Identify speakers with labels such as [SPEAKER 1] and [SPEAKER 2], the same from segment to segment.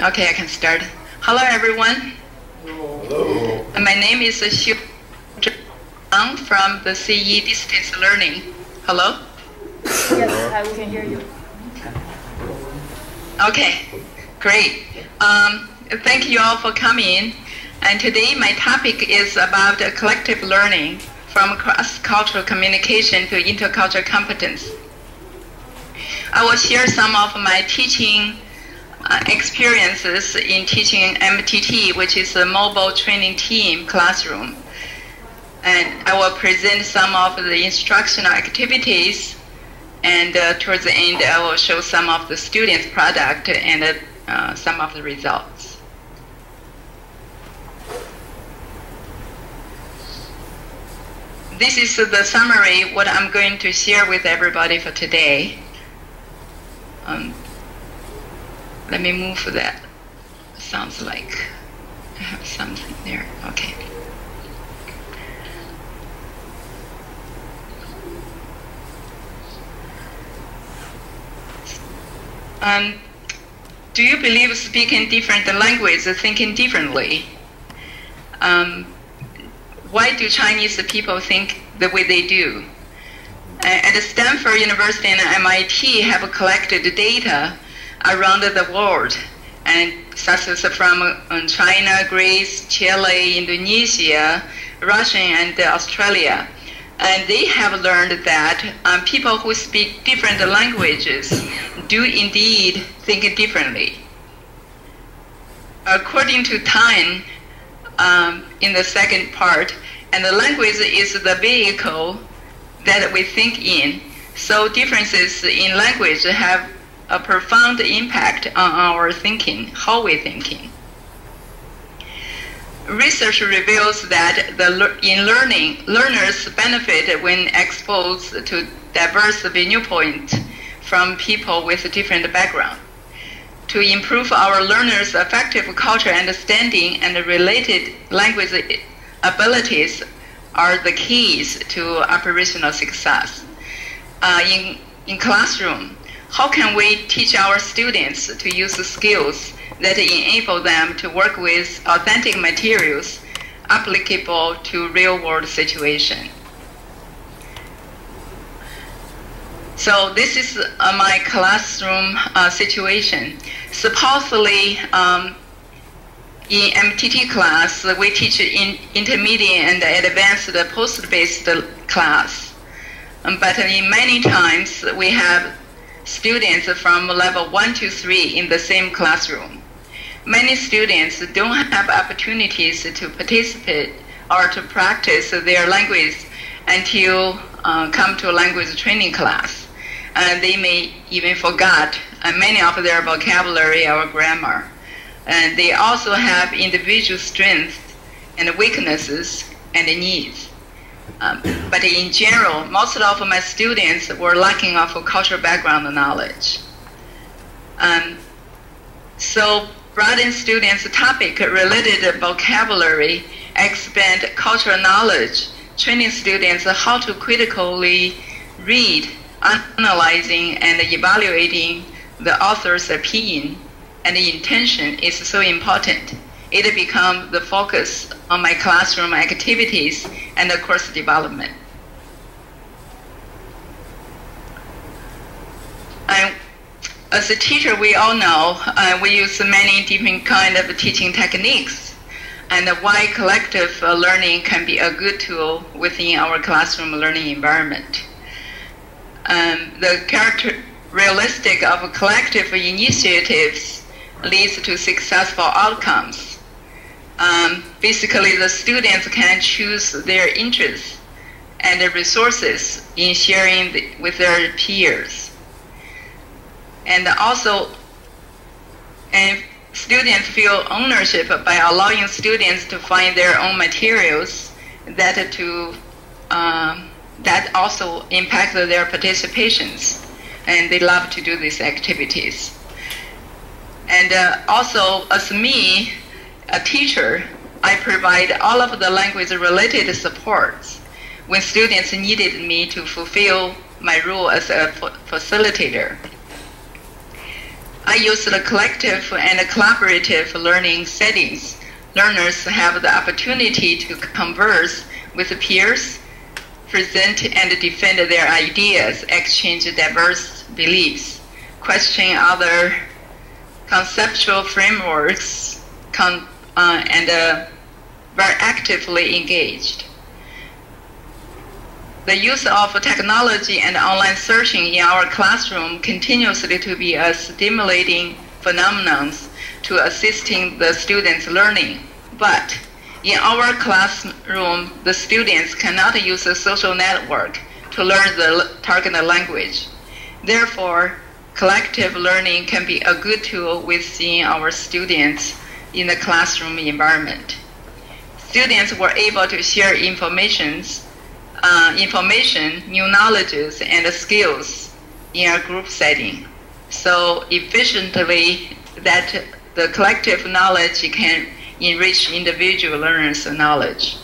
[SPEAKER 1] Okay, I can start. Hello, everyone.
[SPEAKER 2] Hello.
[SPEAKER 1] My name is Xiu Zhang from the CE Distance Learning. Hello?
[SPEAKER 3] Yes, we can hear you.
[SPEAKER 1] Okay, great. Um, thank you all for coming. And today my topic is about collective learning from cross-cultural communication to intercultural competence. I will share some of my teaching uh, experiences in teaching MTT, which is a mobile training team classroom. And I will present some of the instructional activities and uh, towards the end I will show some of the students' product and uh, some of the results. This is the summary, what I'm going to share with everybody for today. Um, let me move for that. Sounds like I have something there. Okay. Um, do you believe speaking different languages, thinking differently? Um, why do Chinese people think the way they do? At Stanford University and MIT have collected data around the world, and such as from uh, China, Greece, Chile, Indonesia, Russia, and Australia. And they have learned that um, people who speak different languages do indeed think differently. According to Time, um, in the second part, and the language is the vehicle that we think in. So differences in language have a profound impact on our thinking, how we thinking. Research reveals that the, in learning, learners benefit when exposed to diverse viewpoints from people with different background. To improve our learners' effective cultural understanding and related language abilities are the keys to operational success. Uh, in, in classroom, how can we teach our students to use skills that enable them to work with authentic materials applicable to real-world situation? So this is uh, my classroom uh, situation. Supposedly, um, in MTT class, we teach in intermediate and advanced post-basic class. Um, but in many times, we have students from level 1 to 3 in the same classroom. Many students don't have opportunities to participate or to practice their language until uh, come to a language training class. And they may even forget uh, many of their vocabulary or grammar. And they also have individual strengths and weaknesses and needs. Um, but in general, most of my students were lacking of cultural background knowledge. Um, so broaden students' topic related vocabulary, expand cultural knowledge, training students how to critically read, analyzing, and evaluating the author's opinion and intention is so important it become the focus on my classroom activities and the course development. And as a teacher, we all know uh, we use many different kind of teaching techniques, and why collective uh, learning can be a good tool within our classroom learning environment. Um, the characteristic of collective initiatives leads to successful outcomes um, basically the students can choose their interests and the resources in sharing the, with their peers. And also, and students feel ownership by allowing students to find their own materials that to um, that also impact their participations, and they love to do these activities. And uh, also, as me, a teacher, I provide all of the language-related supports when students needed me to fulfill my role as a facilitator. I use the collective and collaborative learning settings. Learners have the opportunity to converse with peers, present and defend their ideas, exchange diverse beliefs, question other conceptual frameworks, con- uh, and uh, very actively engaged. The use of technology and online searching in our classroom continuously to be a stimulating phenomenon to assisting the students' learning. But in our classroom, the students cannot use a social network to learn the target language. Therefore, collective learning can be a good tool within our students in the classroom environment. Students were able to share informations uh, information, new knowledges, and skills in a group setting. So efficiently that the collective knowledge can enrich individual learners' knowledge.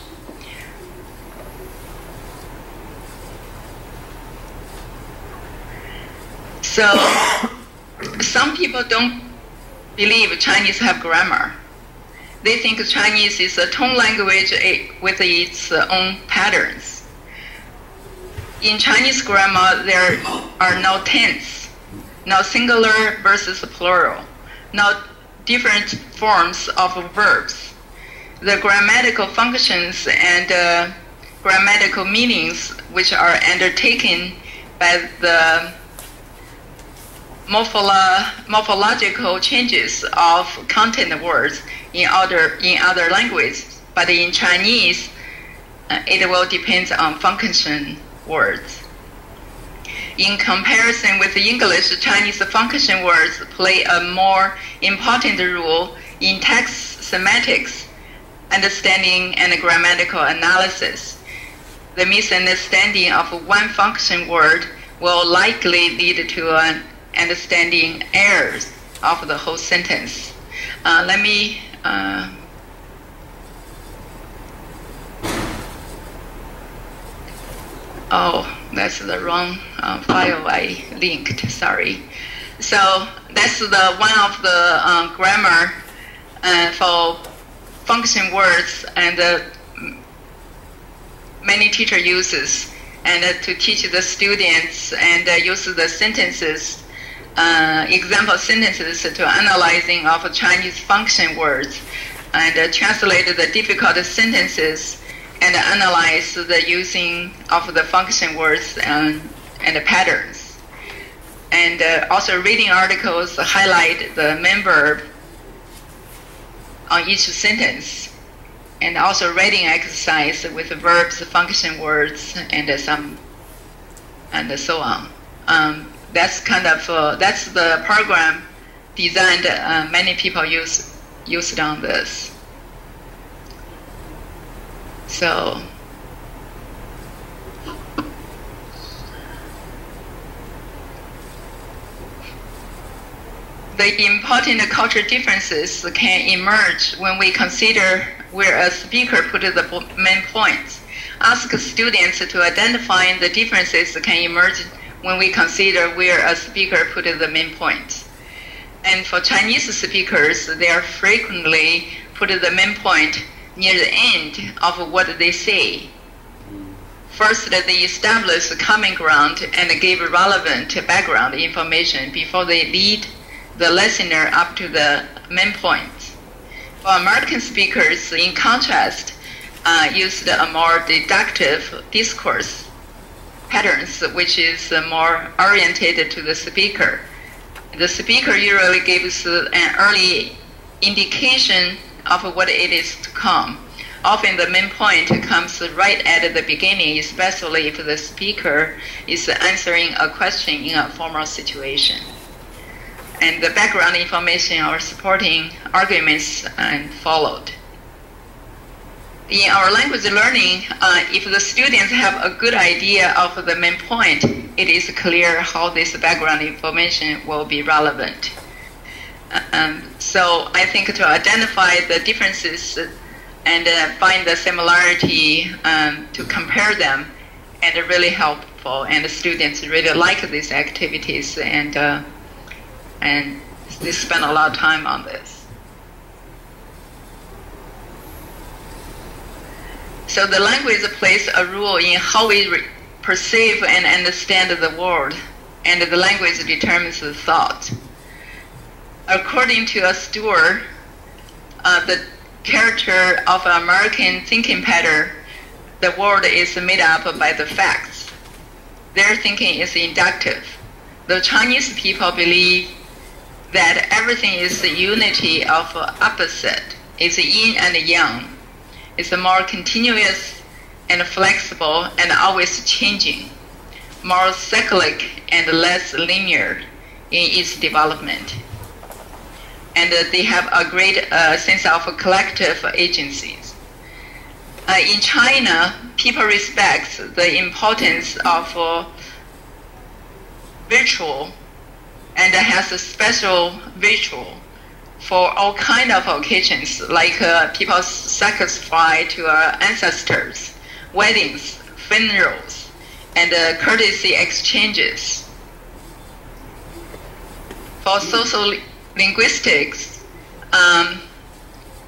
[SPEAKER 1] So some people don't believe Chinese have grammar. They think Chinese is a tone language eh, with its own patterns in Chinese grammar, there are no tense, no singular versus plural, no different forms of verbs. The grammatical functions and uh, grammatical meanings which are undertaken by the morpholo- morphological changes of content words in other in other languages, but in Chinese, uh, it will depend on function words. In comparison with English, Chinese function words play a more important role in text semantics, understanding, and grammatical analysis. The misunderstanding of one function word will likely lead to an understanding errors of the whole sentence. Uh, let me uh, Oh, that's the wrong uh, file I linked. Sorry. So that's the one of the uh, grammar uh, for function words and uh, many teacher uses and to teach the students and use the sentences example sentences to analyzing of Chinese function words and translate the difficult sentences and analyze the using of the function words and, and the patterns. And uh, also reading articles highlight the main verb on each sentence. And also writing exercise with verbs, function words, and uh, some, and so on. Um, that's kind of, uh, that's the program designed, uh, many people use, used on this. So the important cultural differences can emerge when we consider where a speaker put the main points. Ask students to identify the differences can emerge when we consider where a speaker put the main points. And for Chinese speakers, they are frequently put the main point near the end of what they say. First, they establish a common ground and give relevant background information before they lead the listener up to the main point. For American speakers, in contrast, uh, used a more deductive discourse patterns, which is uh, more oriented to the speaker. The speaker usually gives uh, an early indication of what it is to come. Often the main point comes right at the beginning, especially if the speaker is answering a question in a formal situation. And the background information or supporting arguments and followed. In our language learning, uh, if the students have a good idea of the main point, it is clear how this background information will be relevant. Um, so I think to identify the differences and uh, find the similarity um, to compare them and really helpful and the students really like these activities and uh, and They spend a lot of time on this. So the language plays a role in how we re- perceive and understand the world, and the language determines the thought. According to a Stewart, uh, the character of an American thinking pattern, the world is made up by the facts. Their thinking is inductive. The Chinese people believe that everything is the unity of opposite. It's yin and yang. It's more continuous and flexible and always changing, more cyclic and less linear in its development. And they have a great uh, sense of collective agencies. Uh, in China, people respect the importance of uh, ritual and has a special ritual for all kind of occasions, like uh, people sacrifice to our ancestors, weddings, funerals, and uh, courtesy exchanges. For social linguistics, um,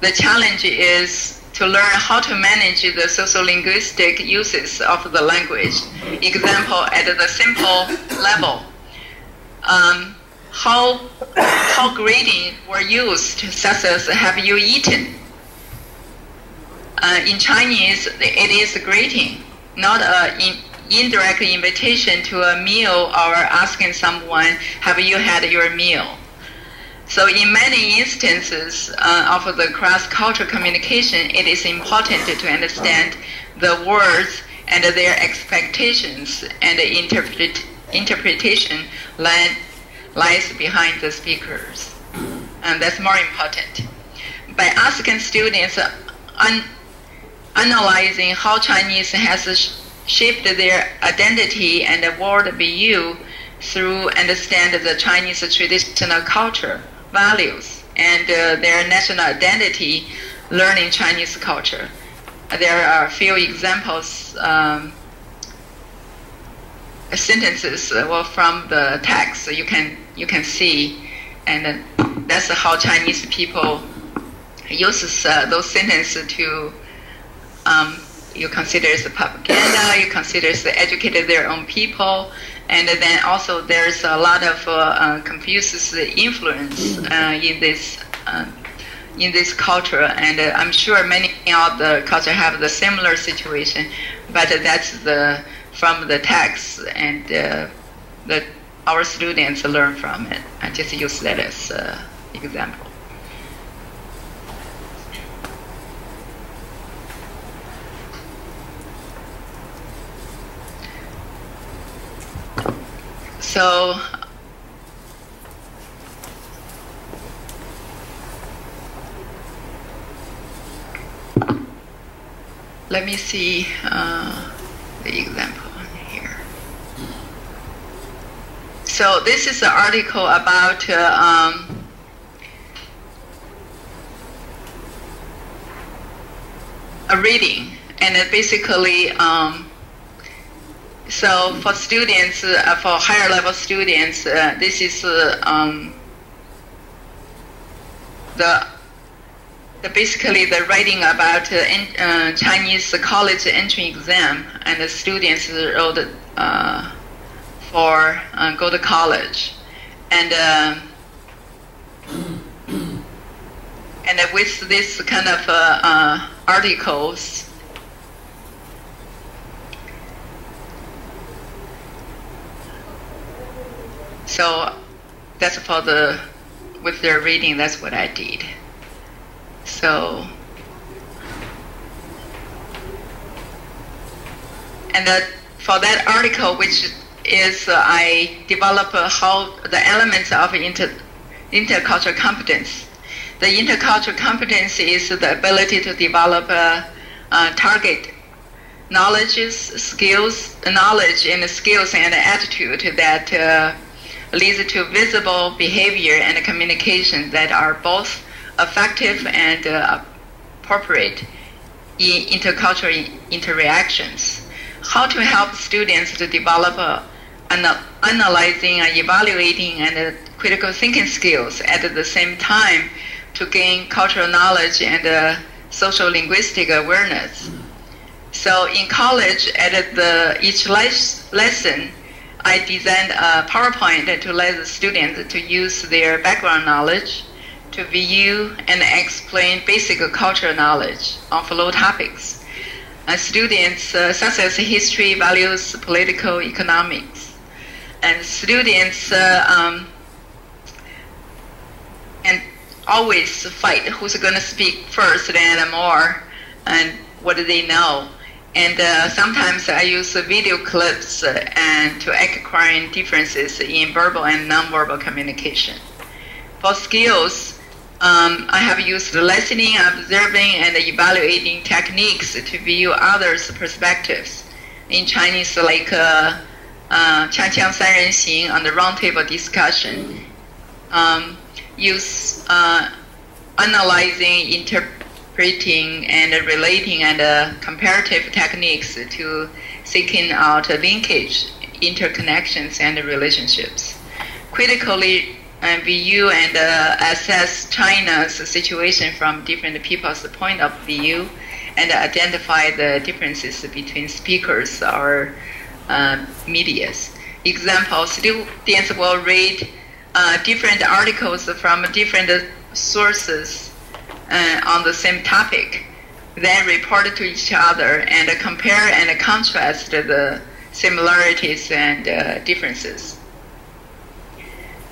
[SPEAKER 1] the challenge is to learn how to manage the social linguistic uses of the language. Example, at the simple level. Um, how how greeting were used, such as "Have you eaten?" Uh, in Chinese, it is a greeting, not an in, indirect invitation to a meal or asking someone, "Have you had your meal?" So, in many instances uh, of the cross-cultural communication, it is important to understand the words and their expectations and interpret, interpretation lies behind the speakers. And that's more important. By asking students, un- analyzing how Chinese has shaped their identity and the world view through understand the Chinese traditional culture, values, and uh, their national identity, learning Chinese culture. There are a few examples um, sentences well, from the text you can you can see, and that's how Chinese people uses uh, those sentences to um, you consider as propaganda, you consider as educated their own people, and then also there's a lot of uh, uh, Confucius influence uh, in this uh, in this culture, and uh, I'm sure many of the culture have the similar situation, but that's the from the text and uh, that our students learn from it. I just use that as an example. So let me see uh, the example. So this is an article about uh, um, a reading, and it basically, um, so for students, uh, for higher level students, uh, this is uh, um, the, the basically the writing about in, uh, Chinese college entry exam, and the students wrote for uh, go to college, and uh, and with this kind of uh, uh, articles. So that's for the with their reading. That's what I did. So and that for that article, which is uh, I develop uh, how the elements of inter, intercultural competence. The intercultural competence is the ability to develop uh, target knowledge, skills, knowledge and skills and attitude that uh, leads to visible behavior and communication that are both effective and uh, appropriate in intercultural interactions. How to help students to develop ana- analyzing and evaluating and critical thinking skills at the same time to gain cultural knowledge and uh, social linguistic awareness. So in college, at the each les- lesson, I designed a PowerPoint to let the students to use their background knowledge to view and explain basic cultural knowledge on flow topics. Students uh, such as history, values, political, economics, and students uh, um, and always fight who's going to speak first and more and what do they know and uh, sometimes I use video clips uh, and to acquire differences in verbal and nonverbal communication. For skills, um, I have used listening, observing, and evaluating techniques to view others' perspectives. In Chinese, like uh, uh, Changqiang San Ren Xing on the roundtable discussion um, use uh, analyzing, interpreting, and relating and uh, comparative techniques to seeking out linkage, interconnections, and relationships. Critically uh, view and uh, assess China's situation from different people's point of view and identify the differences between speakers or uh, medias. Example, students will read uh, different articles from different sources uh, on the same topic, then report to each other and compare and contrast the similarities and uh, differences.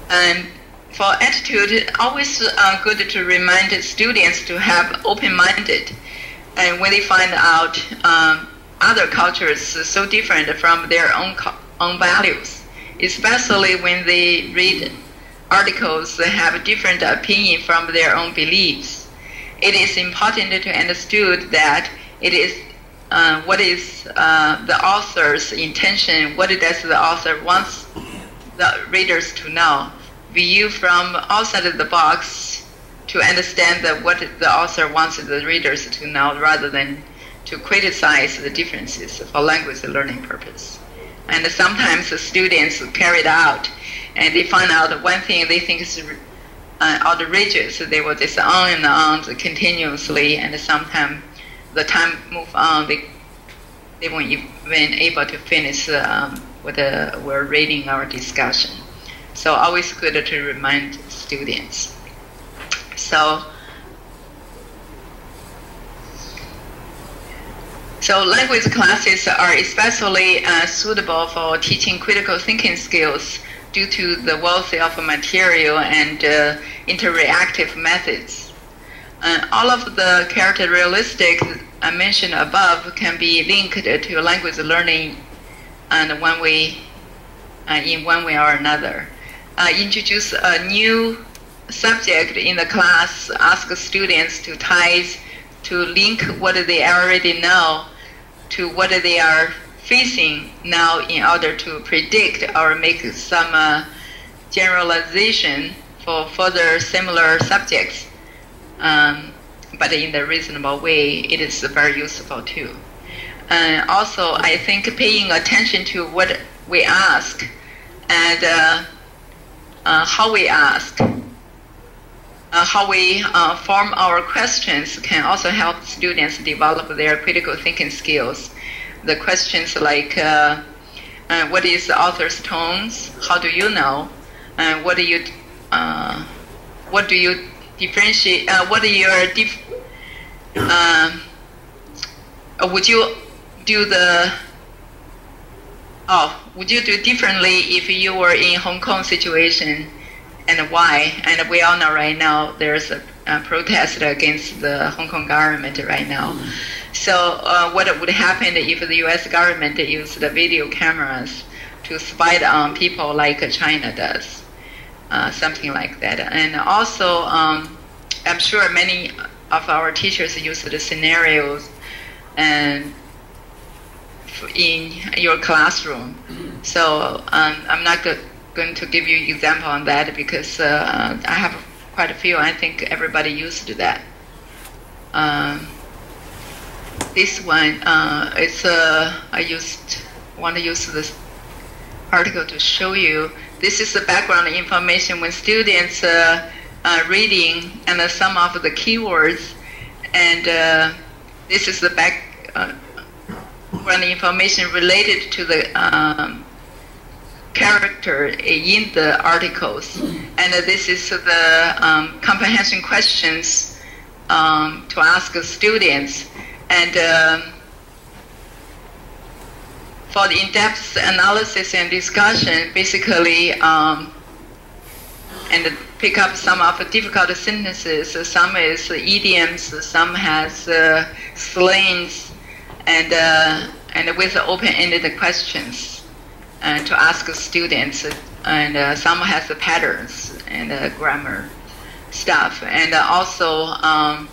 [SPEAKER 1] And for attitude, always uh, good to remind students to have open-minded, and when they find out um, other cultures so different from their own own values, especially when they read articles that have different opinion from their own beliefs. It is important to understand that it is uh, what is uh, the author's intention, what does the author wants the readers to know view from outside of the box to understand that what the author wants the readers to know rather than to criticize the differences for language learning purpose. And sometimes the students carry it out and they find out one thing they think is uh, outrageous, they will just on and on continuously and sometimes the time move on, they, they won't even able to finish um, what uh, we're reading our discussion. So always good to remind students. So, so language classes are especially uh, suitable for teaching critical thinking skills due to the wealth of material and uh, interactive methods. Uh, all of the characteristics I mentioned above can be linked to language learning and one way, uh, in one way or another uh, introduce a new subject in the class, ask students to tie, to link what they already know to what they are facing now in order to predict or make some uh, generalization for further similar subjects. Um, but in a reasonable way, it is very useful too. Uh, also, I think paying attention to what we ask and uh, uh, how we ask, uh, how we uh, form our questions can also help students develop their critical thinking skills. The questions like, uh, uh, what is the author's tones? How do you know? And what do you, what do you differentiate? what are your dif- would you do the oh, would you do differently if you were in Hong Kong situation and why? And we all know right now there's a, a protest against the Hong Kong government right now. So uh, what would happen if the U.S. government used the video cameras to spy on people like China does? Uh, something like that. And also, um, I'm sure many of our teachers use the scenarios and in your classroom. So um, I'm not go- going to give you example on that because uh, I have quite a few. I think everybody used to that. Um, this one, uh, it's uh, I used want to use this article to show you. This is the background information when students uh, are reading and uh, some of the keywords, and uh, this is the background information related to the um, character in the articles. And this is the um, comprehension questions um, to ask students. And um, for the in-depth analysis and discussion, basically, um, and pick up some of the difficult sentences. Some is idioms, some has uh, slangs, and uh, and with open-ended questions uh, to ask students, and uh, some has the patterns and uh, grammar stuff, and also um,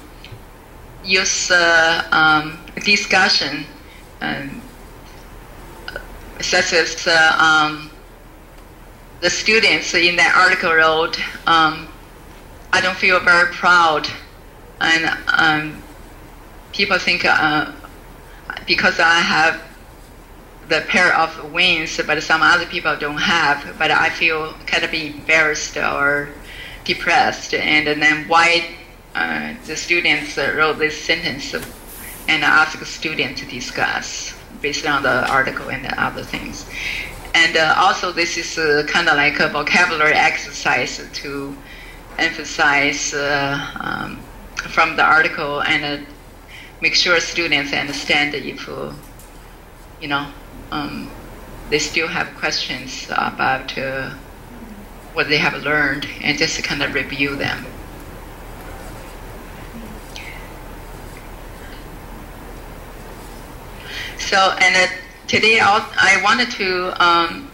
[SPEAKER 1] use um, discussion, um, such as um, the students in that article wrote, um, I don't feel very proud, and um, people think uh, because I have the pair of wings, but some other people don't have. But I feel kind of embarrassed or depressed, and then why uh, the students wrote this sentence and ask the student to discuss based on the article and the other things. And uh, also, this is uh, kind of like a vocabulary exercise to emphasize uh, um, from the article and uh, make sure students understand if, uh, you know, um, they still have questions about uh, what they have learned and just kind of review them. So, and uh, today I wanted to um,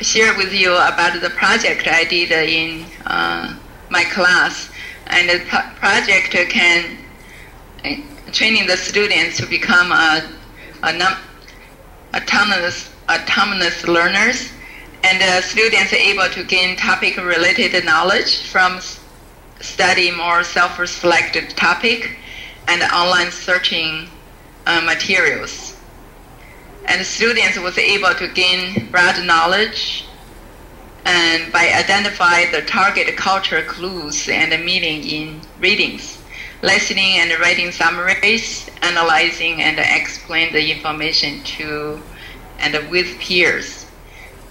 [SPEAKER 1] share with you about the project I did in uh, my class. And the project can uh, training the students to become a, a autonomous, autonomous learners, and uh, students are able to gain topic-related knowledge from study more self-selected topic and online searching uh, materials. And students was able to gain broad knowledge and by identify the target culture clues and meaning in readings listening and writing summaries, analyzing and explain the information to and with peers.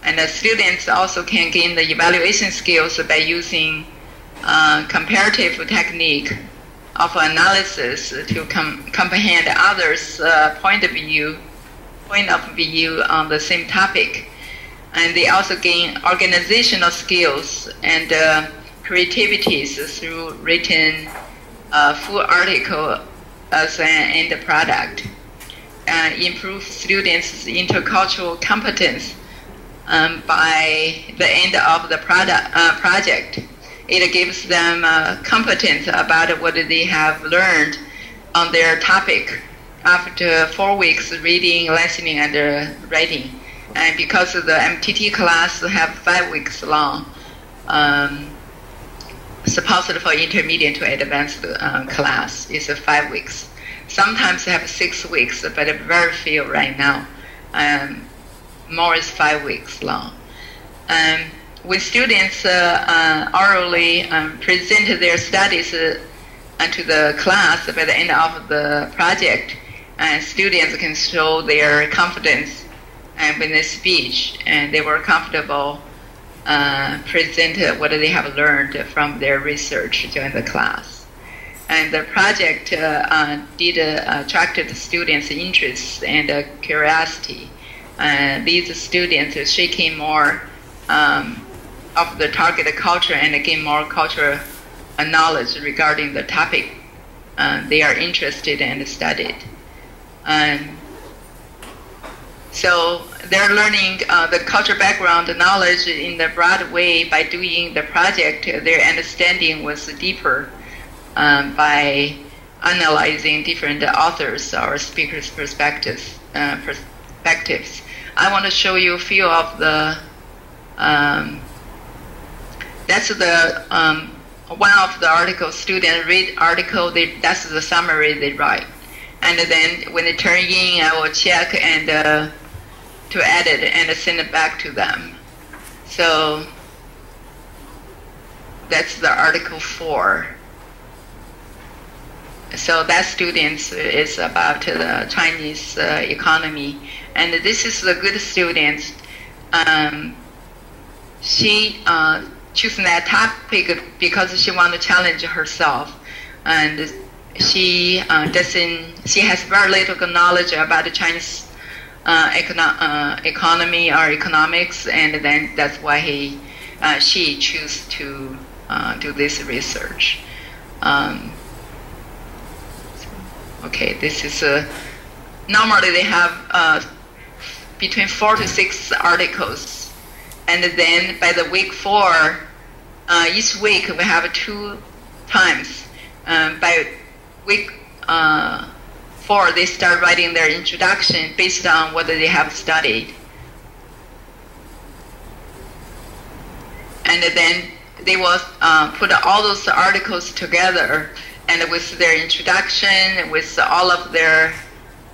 [SPEAKER 1] And the students also can gain the evaluation skills by using uh, comparative technique of analysis to com- comprehend others' uh, point of view, point of view on the same topic. And they also gain organizational skills and uh, creativities through written a full article as an end product, uh, improve students' intercultural competence um, by the end of the product, uh, project. It gives them uh, competence about what they have learned on their topic after four weeks reading, listening, and uh, writing. And because the MTT class have five weeks long, um, supposed for intermediate to advanced uh, class is five weeks. Sometimes they have six weeks, but very few right now. Um, more is five weeks long. Um, when students uh, uh, orally um, present their studies uh, to the class by the end of the project, uh, students can show their confidence and uh, the speech, and they were comfortable uh, present what they have learned from their research during the class. And the project uh, uh, did uh, attracted students' interest and uh, curiosity. these students are shaking more um, of the target culture and gain more cultural knowledge regarding the topic they are interested and studied. Um, so they're learning uh, the culture background knowledge in the broad way by doing the project. Their understanding was deeper um, by analyzing different authors or speakers' perspectives. Uh, perspectives. I want to show you a few of the. Um, that's the um, one of the article student read article. They, that's the summary they write, and then when they turn in, I will check and. Uh, to edit and send it back to them. So that's the article four. So that student is about the Chinese uh, economy, and this is a good student. Um, she uh, choosing that topic because she want to challenge herself, and she uh, doesn't. She has very little knowledge about the Chinese uh, econo- uh, economy or economics, and then that's why he, uh, she choose to uh, do this research. Um, okay, this is a. Normally they have between four to six articles, and then by the week four, each week we have two times. Um, by week uh, four, they start writing their introduction based on what they have studied. And then they will uh, put all those articles together and with their introduction, with all of their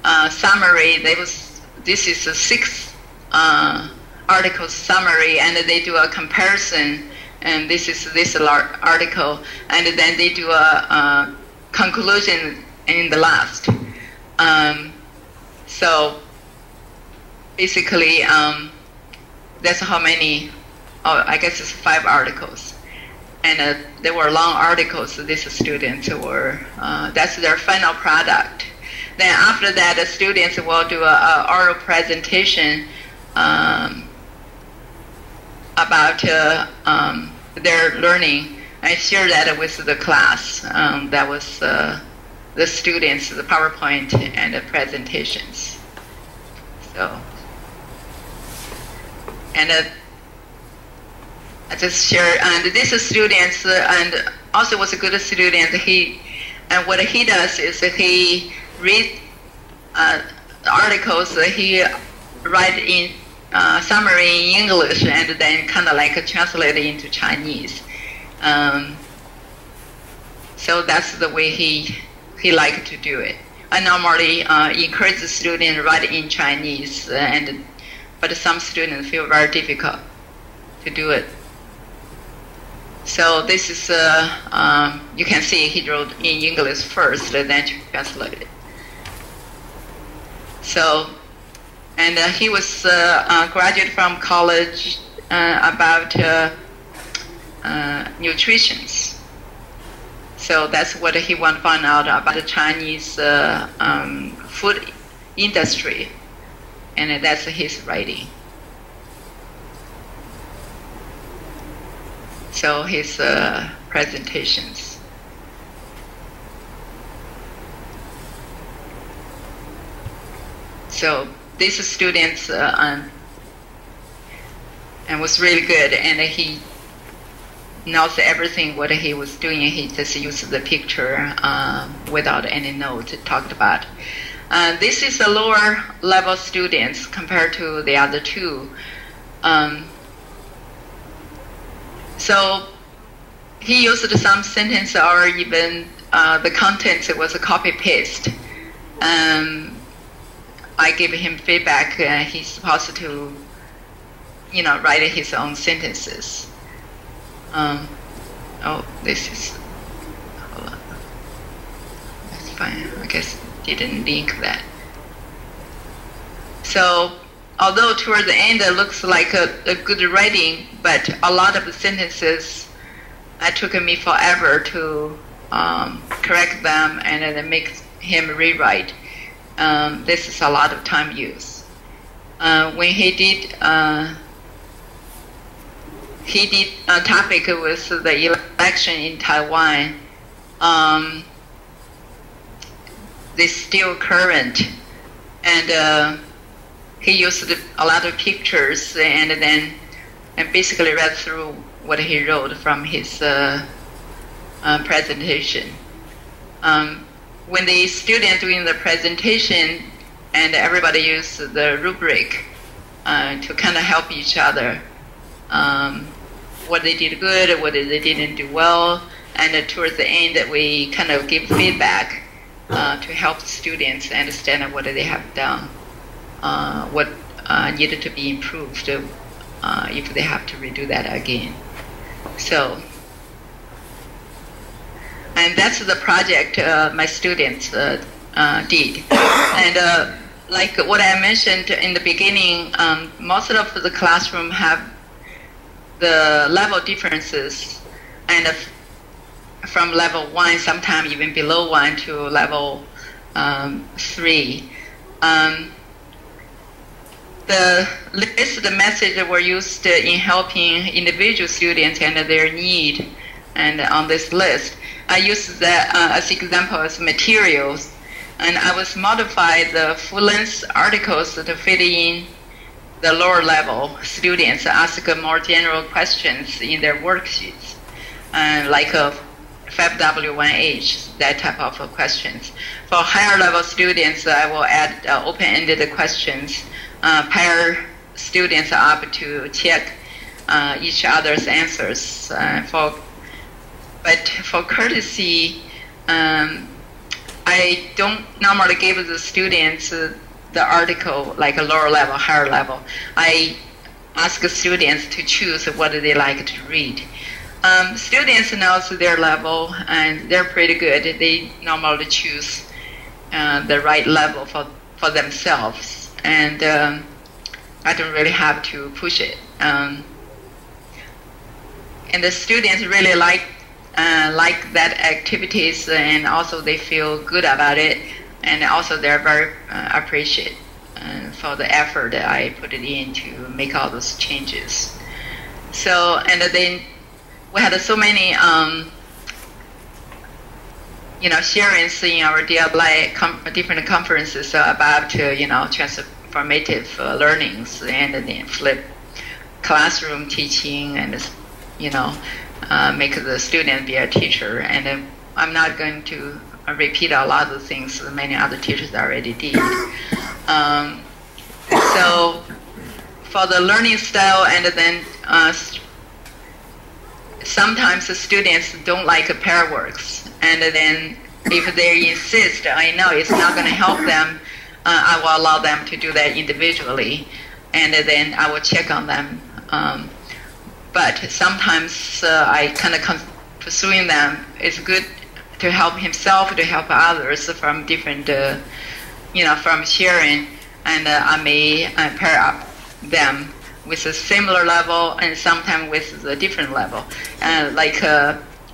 [SPEAKER 1] uh, summary, they was, this is a six uh, article summary, and they do a comparison, and this is this article, and then they do a, a conclusion in the last. Um, so basically, um, that's how many. Oh, I guess it's five articles, and uh, they were long articles. These students were. Uh, that's their final product. Then after that, the students will do a, a oral presentation um, about uh, um, their learning. I share that with the class. Um, that was uh, the students, the PowerPoint and the presentations. So, and uh, I just share, and this student, uh, and also was a good student. He, and what he does is he read uh, articles. He write in uh, summary in English and then kind of like translate into Chinese. Um, so that's the way he he liked to do it. I normally uh, encourage the student write in Chinese, uh, and but some students feel very difficult to do it. So this is uh, um, you can see he wrote in English first, then translated. So, and uh, he was uh, uh graduate from college uh, about uh, nutrition. So that's what he want to find out about the Chinese uh, um, food industry, and that's his writing. So his uh, presentations. So these students uh, um, and was really good, and he knows everything what he was doing. He just used the picture um, without any note talked about. Uh, this is a lower level students compared to the other two. Um, so he used some sentence or even uh, the content was a copy paste. Um, I gave him feedback. Uh, he's supposed to, you know, write his own sentences. Um, oh, this is, hold on. That's fine. I guess didn't link that. So, although toward the end it looks like a, a good writing, but a lot of the sentences, it took me forever to um, correct them and then make him rewrite. Um, this is a lot of time use. Uh, when he did uh, he did a topic with the election in Taiwan. Um, they still current, and uh, he used a lot of pictures and then and basically read through what he wrote from his uh, uh, presentation. Um, when the student doing the presentation and everybody used the rubric uh, to kind of help each other. Um, what they did good, or what they didn't do well, and towards the end, that we kind of give feedback uh, to help students understand what they have done, uh, what uh, needed to be improved uh, if they have to redo that again. So, and that's the project uh, my students uh, did. And like what I mentioned in the beginning, um, most of the classroom have the level differences and from level one, sometimes even below one to level um, three. Um, the list the message that were used in helping individual students and their need and on this list i used that uh, as example as materials and i was modified the full length articles to fit in the lower level students ask more general questions in their worksheets uh, like a 5W1H, that type of questions. For higher level students, I will add uh, open-ended questions uh, pair students up to check uh, each other's answers. Uh, for but for courtesy, um, I don't normally give the students the article like a lower level, higher level. I ask students to choose what they like to read. Um, students know their level and they're pretty good. They normally choose uh, the right level for, for themselves and um, I don't really have to push it. Um, and the students really like uh, like that activities, and also they feel good about it, and also they're very uh, appreciate uh, for the effort that I put it in to make all those changes. So and then we had so many. Um, you know, sharings in our DLI com- different conferences about, uh, you know, trans- formative uh, learnings and then flip classroom teaching and you know uh, make the student be a teacher and I'm not going to repeat a lot of things many other teachers already did. Um, so for the learning style and then uh, sometimes the students don't like pair works and then if they insist, I know it's not going to help them uh, I will allow them to do that individually, and then I will check on them. Um, but sometimes uh, I kind of pursuing them. It's good to help himself, to help others from different, uh, you know, from sharing, and uh, I may uh, pair up them with a similar level and sometimes with a different level. Uh, like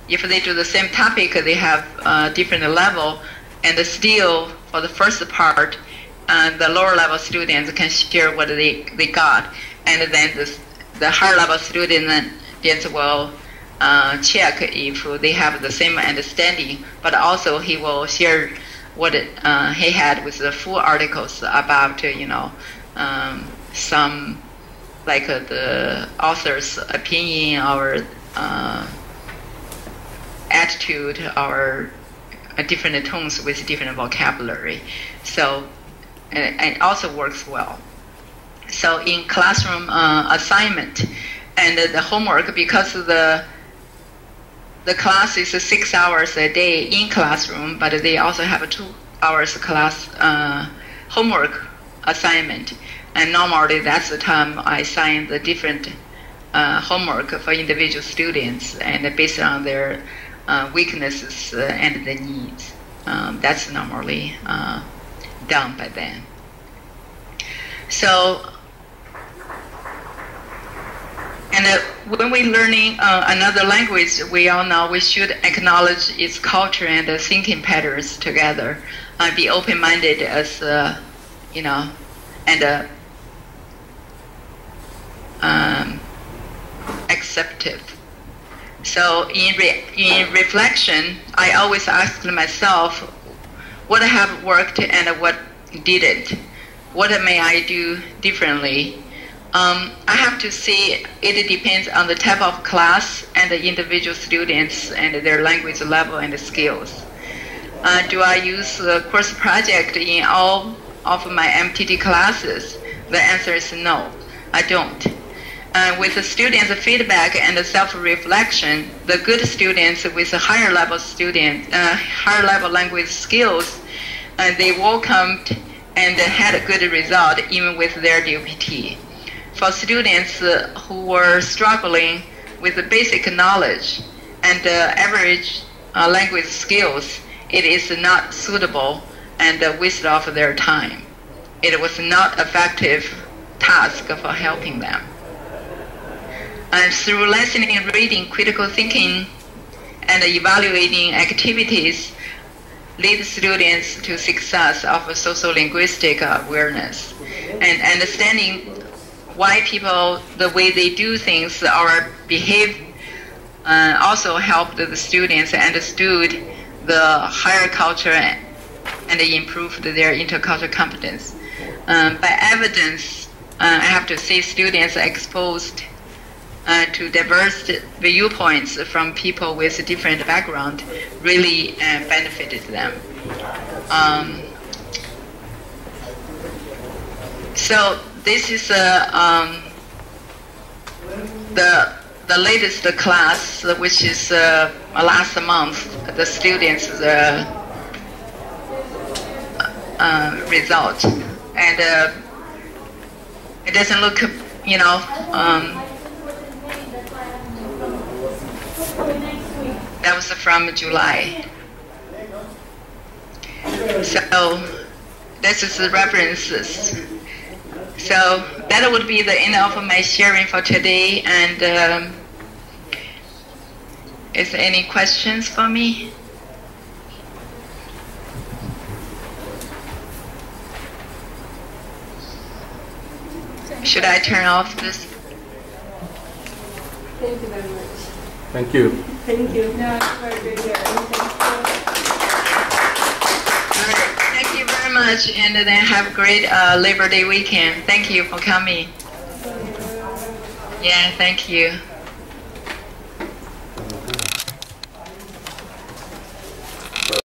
[SPEAKER 1] if they do the same topic, they have a different level, and still for the first part and the lower level students can share what they, they got, and then the, the higher level students will uh, check if they have the same understanding, but also he will share what uh, he had with the full articles about, you know, um, some like uh, the author's opinion or uh, attitude or uh, different tones with different vocabulary. So and it also works well. So in classroom uh, assignment and the homework, because the the class is six hours a day in classroom, but they also have a two hours class uh, homework assignment. And normally that's the time I assign the different uh, homework for individual students and based on their uh, weaknesses and the needs. Um, that's normally uh, done by then. So, and uh, when we're learning uh, another language, we all know we should acknowledge its culture and the thinking patterns together. Uh, be open-minded as, uh, you know, and uh, um, acceptive. So in, re- in reflection, I always ask myself what have worked and what didn't. What may I do differently? Um, I have to say it depends on the type of class and the individual students and their language level and skills. Uh, do I use the course project in all of my MTT classes? The answer is no, I don't. Uh, with the students' feedback and self-reflection, the good students with higher level student, uh, higher level language skills, uh, they welcomed and had a good result even with their DLPT. For students uh, who were struggling with the basic knowledge and uh, average uh, language skills, it is not suitable and a waste of their time. It was not effective task for helping them. And through listening, reading, critical thinking, and evaluating activities, lead students to success of social linguistic awareness and understanding why people the way they do things or behave uh, also helped the students understood the higher culture and improved their intercultural competence. Um, by evidence, uh, I have to say students exposed uh, to diverse viewpoints from people with different background really uh, benefited them. Um, so this is um, the the latest class, which is uh, last month. The students' uh, uh, result, and it doesn't look, you know. Um, that was from July. So this is the references. So that would be the end of my sharing for today. And um, is there any questions for me? Should I turn off this?
[SPEAKER 2] Thank you very much.
[SPEAKER 4] Thank you.
[SPEAKER 2] Thank you. No, it's very good here.
[SPEAKER 1] All right. Thank you much, and then have a great uh, Labor Day weekend. Thank you for coming. Yeah, thank you.